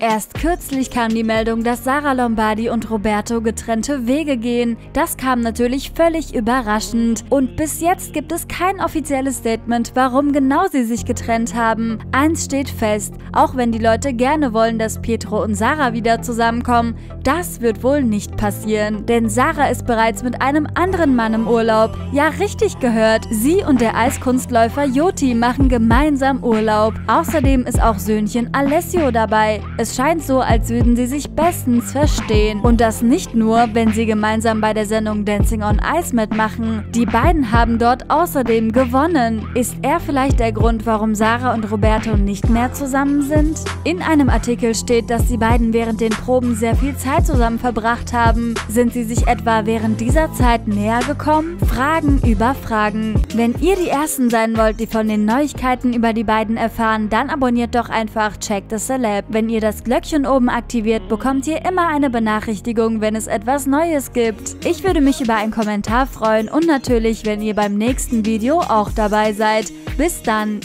Erst kürzlich kam die Meldung, dass Sarah Lombardi und Roberto getrennte Wege gehen. Das kam natürlich völlig überraschend. Und bis jetzt gibt es kein offizielles Statement, warum genau sie sich getrennt haben. Eins steht fest, auch wenn die Leute gerne wollen, dass Pietro und Sarah wieder zusammenkommen, das wird wohl nicht passieren. Denn Sarah ist bereits mit einem anderen Mann im Urlaub. Ja, richtig gehört. Sie und der Eiskunstläufer Joti machen gemeinsam Urlaub. Außerdem ist auch Söhnchen Alessio dabei. Es scheint so, als würden sie sich bestens verstehen. Und das nicht nur, wenn sie gemeinsam bei der Sendung Dancing on Ice mitmachen. Die beiden haben dort außerdem gewonnen. Ist er vielleicht der Grund, warum Sarah und Roberto nicht mehr zusammen sind? In einem Artikel steht, dass die beiden während den Proben sehr viel Zeit zusammen verbracht haben. Sind sie sich etwa während dieser Zeit näher gekommen? Fragen über Fragen. Wenn ihr die Ersten sein wollt, die von den Neuigkeiten über die beiden erfahren, dann abonniert doch einfach Check the Celeb. Wenn ihr das Glöckchen oben aktiviert, bekommt ihr immer eine Benachrichtigung, wenn es etwas Neues gibt. Ich würde mich über einen Kommentar freuen und natürlich, wenn ihr beim nächsten Video auch dabei seid. Bis dann!